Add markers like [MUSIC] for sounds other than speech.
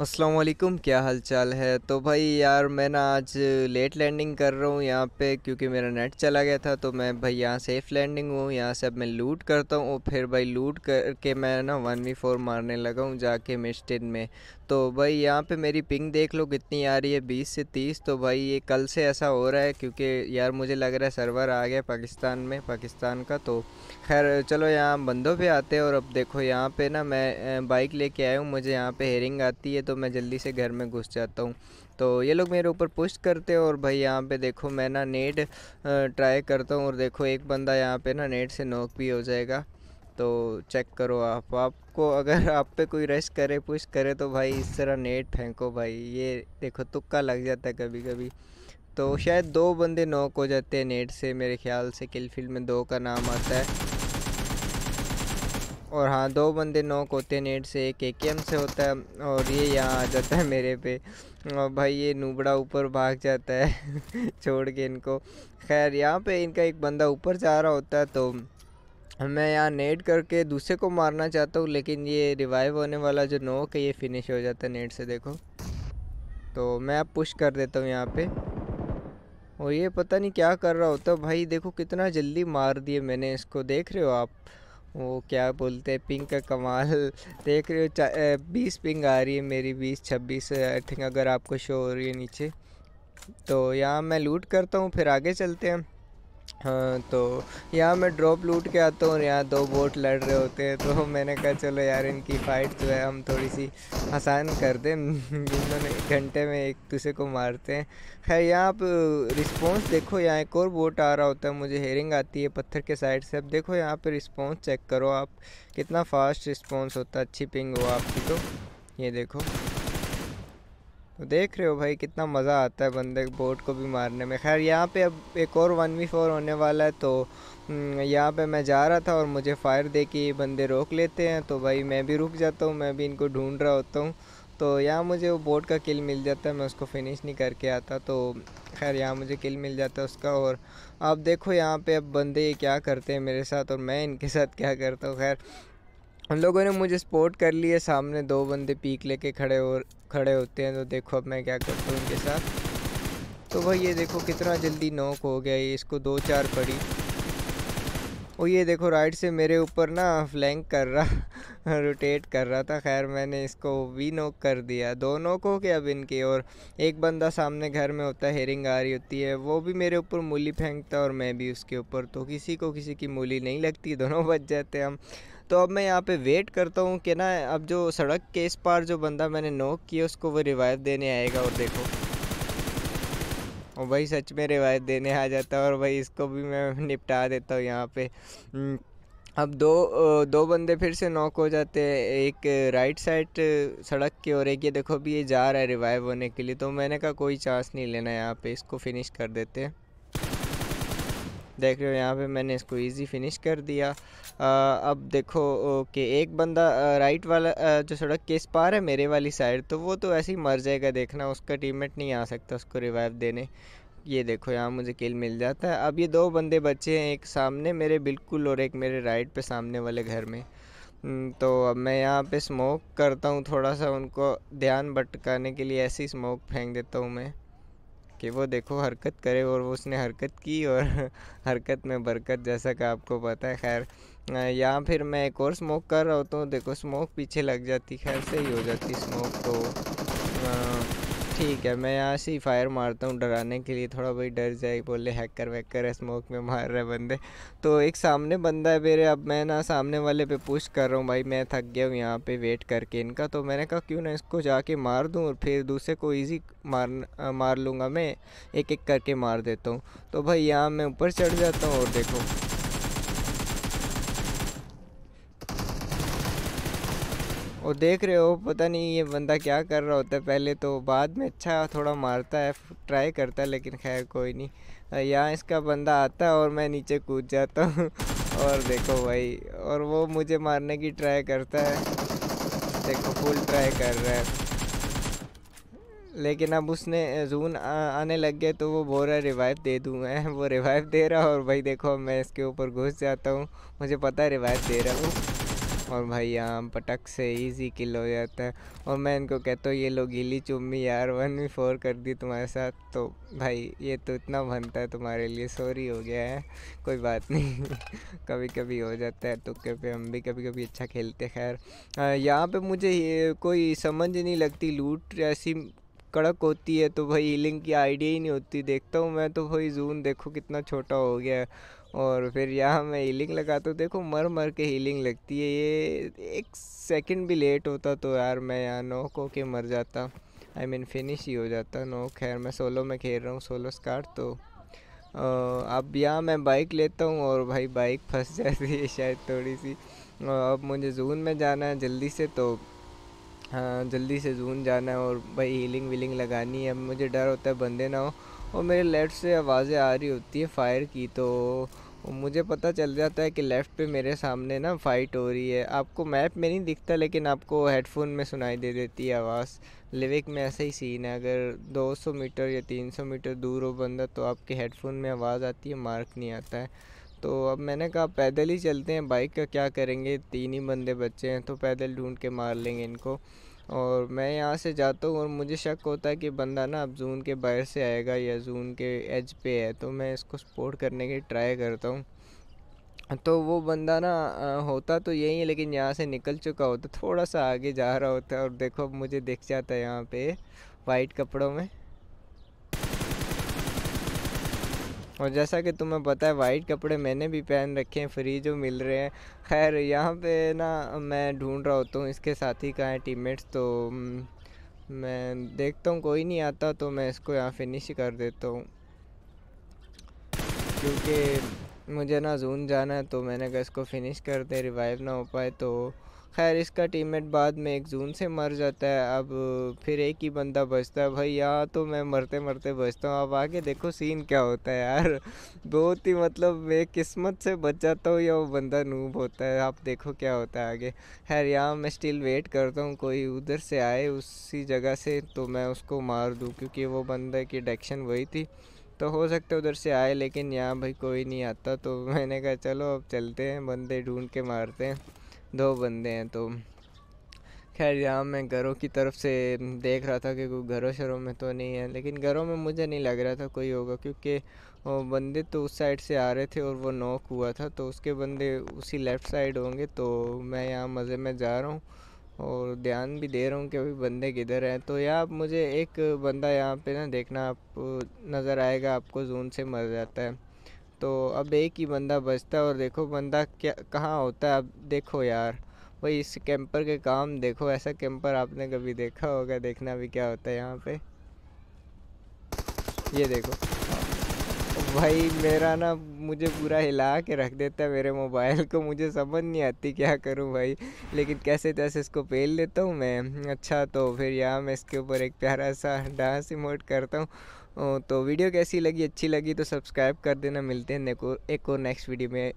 अस्सलाम वालेकुम क्या हाल चाल है? तो भाई यार, मैं ना आज लेट लैंडिंग कर रहा हूँ यहाँ पे, क्योंकि मेरा नेट चला गया था तो मैं भाई यहाँ सेफ़ लैंडिंग हूँ, यहाँ से अब मैं लूट करता हूँ, और फिर भाई लूट करके मैं ना वन वी फोर मारने लगा हूँ जाके मिस्टिन में। तो भाई यहाँ पे मेरी पिंग देख लो कितनी आ रही है, बीस से तीस तो भाई ये कल से ऐसा हो रहा है, क्योंकि यार मुझे लग रहा है सर्वर आ गया पाकिस्तान में, पाकिस्तान का तो खैर चलो यहाँ बंदों पर आते हैं, और अब देखो यहाँ पर ना मैं बाइक लेके आया हूँ, मुझे यहाँ पर हेरिंग आती है तो मैं जल्दी से घर में घुस जाता हूँ। तो ये लोग मेरे ऊपर पुश करते हैं और भाई यहाँ पे देखो मैं ना नेट ट्राई करता हूँ और देखो एक बंदा यहाँ पे ना नेट से नोक भी हो जाएगा। तो चेक करो आप, आपको अगर आप पे कोई रश करे पुश करे तो भाई इस तरह नेट फेंको भाई। ये देखो तुक्का लग जाता है कभी कभी तो शायद दो बंदे नॉक हो जाते हैं नेट से, मेरे ख्याल से किल फ़ील्ड में दो का नाम आता है। और हाँ दो बंदे नॉक होते हैं नेट से, एक ए से होता है और ये यहाँ आ जाता है मेरे पे। और भाई ये नूबड़ा ऊपर भाग जाता है [LAUGHS] छोड़ के इनको। खैर, यहाँ पे इनका एक बंदा ऊपर जा रहा होता है तो मैं यहाँ नेट करके दूसरे को मारना चाहता हूँ, लेकिन ये रिवाइव होने वाला जो नोक है, ये फिनिश हो जाता है नेट से, देखो। तो मैं अब पुश कर देता हूँ यहाँ पे। और ये पता नहीं क्या कर रहा होता भाई देखो कितना जल्दी मार दिए मैंने इसको, देख रहे हो आप? वो क्या बोलते हैं, पिंक का कमाल। देख रहे हो बीस पिंग आ रही है मेरी, बीस, छब्बीस आई थिंक अगर आपको शो हो रही है नीचे। तो यहाँ मैं लूट करता हूँ, फिर आगे चलते हैं। हाँ तो यहाँ मैं ड्रॉप लूट के आता हूँ यहाँ दो बोट लड़ रहे होते हैं तो मैंने कहा, चलो यार, इनकी फ़ाइट जो है, हम थोड़ी सी आसान कर दें। [LAUGHS] इन्होंने घंटे में एक दूसरे को मारते हैं। खैर, यहाँ आप रिस्पॉन्स देखो, यहाँ एक और बोट आ रहा होता है, मुझे हेयरिंग आती है पत्थर के साइड से। अब देखो, यहाँ पर रिस्पॉन्स चेक करो आप, कितना फास्ट रिस्पॉन्स होता अच्छी पिंग हो आपकी तो। ये देखो। तो देख रहे हो भाई कितना मज़ा आता है बंदे बोट को भी मारने में। खैर यहाँ पे अब एक और वन वी फोर होने वाला है तो हम्म, यहाँ पे मैं जा रहा था और मुझे फायर दे के ये बंदे रोक लेते हैं तो भाई मैं भी रुक जाता हूँ मैं भी इनको ढूंढ रहा होता हूँ। तो यहाँ मुझे वो बोट का किल मिल जाता है मैं उसको फिनिश नहीं करके आता तो खैर यहाँ मुझे किल मिल जाता है उसका। और आप देखो यहाँ पे अब बंदे क्या करते हैं मेरे साथ और मैं इनके साथ क्या करता हूँ खैर। उन लोगों ने मुझे स्पोर्ट कर लिया, सामने दो बंदे पीक लेके खड़े हो, खड़े होते हैं तो देखो अब मैं क्या करता हूँ उनके साथ। तो भाई ये देखो कितना जल्दी नॉक हो गया, ये इसको दो चार पड़ी। और ये देखो राइट से मेरे ऊपर ना फ्लैंक कर रहा [LAUGHS] रोटेट कर रहा था। खैर, मैंने इसको भी नोक कर दिया। दो नोक हो गया अब इनके, और एक बंदा सामने घर में होता है हेरिंग आ रही होती है, वो भी मेरे ऊपर मूली फेंकता और मैं भी उसके ऊपर। तो किसी को किसी की मूली नहीं लगती, दोनों बच जाते हम। तो अब मैं यहाँ पे वेट करता हूँ कि ना अब जो सड़क के इस पार जो बंदा मैंने नोक किया उसको वो रिवाइव देने आएगा और देखो। और भाई सच में रिवाइव देने आ जाता है और भाई इसको भी मैं [LAUGHS] निपटा देता हूँ यहाँ पे। हम्म, अब दो दो बंदे फिर से नॉक हो जाते हैं एक राइट साइड सड़क की और एक ये देखो भी ये जा रहा है रिवाइव होने के लिए तो मैंने कहा कोई चांस नहीं लेना यहाँ पे इसको फिनिश कर देते हैं। देख रहे हो यहाँ पे मैंने इसको इजी फिनिश कर दिया। आ, अब देखो कि एक बंदा राइट वाला जो सड़क के इस पार है मेरे वाली साइड तो वो तो ऐसे ही मर जाएगा देखना उसका टीममेट नहीं आ सकता उसको रिवाइव देने। ये देखो यहाँ मुझे किल मिल जाता है। अब ये दो बंदे बचे हैं एक सामने मेरे बिल्कुल और एक मेरे राइट पे सामने वाले घर में। हम्म, तो अब मैं यहाँ पे स्मोक करता हूँ थोड़ा सा उनको ध्यान भटकाने के लिए ऐसी स्मोक फेंक देता हूँ मैं। कि वो देखो हरकत करे और वो उसने हरकत की और [LAUGHS] हरकत में बरकत जैसा कि आपको पता है। खैर या फिर मैं एक और स्मोक कर रहा होता हूँ। देखो स्मोक पीछे लग जाती। खैर से ही हो जाती स्मोक तो। आ, ठीक है, मैं यहाँ से ही फायर मारता हूँ डराने के लिए। थोड़ा भाई डर जाए, बोले हैकर वैकर है स्मोक में मार रहे बंदे। तो एक सामने बंदा है मेरे, अब मैं ना सामने वाले पे पुश कर रहा हूँ भाई, मैं थक गया हूँ यहाँ पे वेट करके इनका। तो मैंने कहा, क्यों ना इसको जाके मार दूँ और फिर दूसरे को ईजी मार मार लूँगा मैं एक एक करके मार देता हूँ। तो भाई यहाँ मैं ऊपर चढ़ जाता हूँ और देखो। और देख रहे हो, पता नहीं ये बंदा क्या कर रहा होता है। पहले तो बाद में अच्छा थोड़ा मारता है ट्राई करता है, लेकिन खैर कोई नहीं। यहाँ इसका बंदा आता है और मैं नीचे कूद जाता हूँ। [LAUGHS] और देखो भाई, और वो मुझे मारने की ट्राई करता है। देखो फुल ट्राई कर रहा है। लेकिन अब उसने जून आने लग गया तो वो बोल रहा है रिवाइव दे दूँ मैं। [LAUGHS] वो रिवाइव दे रहा और भाई देखो मैं इसके ऊपर घुस जाता हूँ। मुझे पता है रिवाइव दे रहा हूँ और भाई यहाँ पटक से इजी किल हो जाता है। और मैं इनको कहता हूँ, ये लोग गिली चुम्मी यार वन वी फोर कर दी तुम्हारे साथ। तो भाई, ये तो इतना बनता है तुम्हारे लिए सॉरी हो गया है। कोई बात नहीं। [LAUGHS] कभी कभी हो जाता है तो पे हम भी कभी कभी अच्छा खेलते खैर। यहाँ पे मुझे कोई समझ नहीं लगती लूट ऐसी कड़क होती है तो भाई हीलिंग की आइडिया ही नहीं होती। देखता हूँ मैं तो भाई जून देखो कितना छोटा हो गया है। और फिर यहाँ मैं हीलिंग लगाता हूँ। देखो, मर मर के हीलिंग लगती है। ये एक सेकंड भी लेट होता तो यार मैं यहाँ नोक होके मर जाता। आई मीन फिनिश ही हो जाता नो खैर, मैं सोलो में खेल रहा हूँ सोलो स्कार तो। अब यहाँ मैं बाइक लेता हूँ और भाई बाइक फंस [LAUGHS] जाती है शायद थोड़ी सी अब मुझे जून में जाना है जल्दी से तो हाँ जल्दी से जून जाना है और भाई हीलिंग वीलिंग लगानी है। अब मुझे डर होता है बंदे ना हो। और मेरे लेफ़्ट से आवाज़ें आ रही होती है फायर की तो मुझे पता चल जाता है कि लेफ़्ट पे मेरे सामने ना फ़ाइट हो रही है। आपको मैप में नहीं दिखता, लेकिन आपको हेडफोन में सुनाई दे देती है आवाज़। लिविक में ऐसा ही सीन है, अगर 200 मीटर या 300 मीटर दूर हो बंदा तो आपके हेडफोन में आवाज़ आती है मार्क नहीं आता है। तो अब मैंने कहा, पैदल ही चलते हैं बाइक का क्या करेंगे? तीन ही बंदे बच्चे हैं तो पैदल ढूंढ के मार लेंगे इनको। और मैं यहाँ से जाता हूँ और मुझे शक होता है कि बंदा ना अब जून के बाहर से आएगा या जून के एज पे है तो मैं इसको सपोर्ट करने की ट्राई करता हूँ। तो वो बंदा ना होता तो यही है, लेकिन यहाँ से निकल चुका होता, थोड़ा सा आगे जा रहा होता है और देखो मुझे दिख जाता है यहाँ पे वाइट कपड़ों में। और जैसा कि तुम्हें पता है वाइट कपड़े मैंने भी पहन रखे हैं फ्री जो मिल रहे हैं। खैर, यहाँ पे ना मैं ढूंढ रहा होता हूँ, इसके साथी कहाँ हैं टीममेट्स तो मैं देखता हूँ, कोई नहीं आता तो मैं इसको यहाँ फिनिश कर देता हूँ। क्योंकि मुझे ना जून जाना है तो मैंने कहा इसको फिनिश कर दे रिवाइव ना हो पाए तो खैर, इसका टीममेट बाद में एक जून से मर जाता है। अब फिर एक ही बंदा बचता है। भाई, यहाँ तो मैं मरते मरते बचता हूँ। अब आगे देखो सीन क्या होता है यार। [LAUGHS] बहुत ही मतलब मैं किस्मत से बच जाता हूँ, या वो बंदा नूब होता है। आप देखो क्या होता है आगे। खैर, यहाँ मैं स्टिल वेट करता हूँ। कोई उधर से आए उसी जगह से तो मैं उसको मार दूँ, क्योंकि वो बंदा की डायरेक्शन वही थी। तो हो सकता है उधर से आए, लेकिन यहाँ भाई कोई नहीं आता। तो मैंने कहा, चलो, अब चलते हैं, बंदे ढूंढ के मारते हैं। दो बंदे हैं तो खैर यहाँ मैं घरों की तरफ़ से देख रहा था कि कोई घरों शरों में तो नहीं है, लेकिन घरों में मुझे नहीं लग रहा था कोई होगा, क्योंकि वो बंदे तो उस साइड से आ रहे थे और वो नॉक हुआ था तो उसके बंदे उसी लेफ़्ट साइड होंगे तो मैं यहाँ मज़े में जा रहा हूँ और ध्यान भी दे रहा हूँ कि अभी बंदे किधर हैं। तो यहाँ मुझे एक बंदा यहाँ पे ना देखना आप, नज़र आएगा, आपको जून से मर जाता है। तो अब एक ही बंदा बचता है और देखो बंदा क्या, कहाँ होता है, अब देखो यार। भाई इस कैंपर के काम देखो, ऐसा कैंपर आपने कभी देखा होगा, देखना भी क्या होता है यहाँ पे। ये देखो। भाई मेरा ना मुझे पूरा हिला के रख देता है मेरे मोबाइल को, मुझे समझ नहीं आती क्या करूँ भाई। लेकिन कैसे तैसे इसको पेल लेता हूँ मैं। अच्छा तो फिर यहाँ मैं इसके ऊपर एक प्यारा सा डांस इमोट करता हूँ। तो वीडियो कैसी लगी, अच्छी लगी तो सब्सक्राइब कर देना। मिलते हैं एक और नेक्स्ट वीडियो में।